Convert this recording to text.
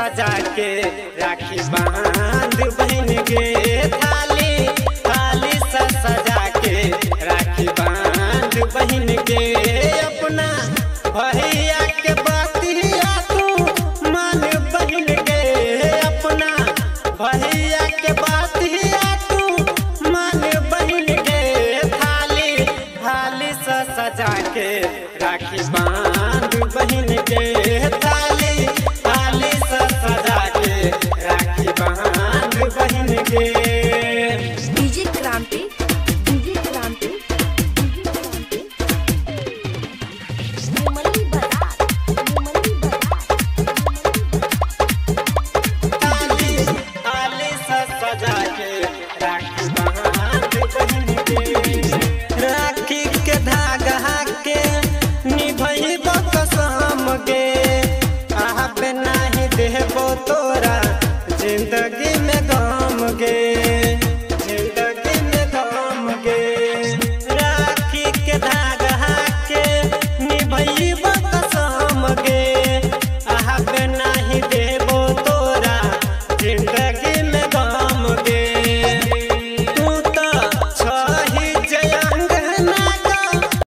सजा के राखी बाँध बहिन के थाली थाली से सजा के राखी बाँध बहन के। अपना भैया के बतिया तू, मान बहिन के। अपना भैया के बतिया तू, मान बहन के। थाली थाली से सजा के राखी बाँध बहन के। डीजे डीजे क्रांति डीजे क्रांति निर्मली बरात निर्मली बरात थाली थाली से सजा के राखी के धागा के निभई कसम गे। आह पे नाही देबो तोरा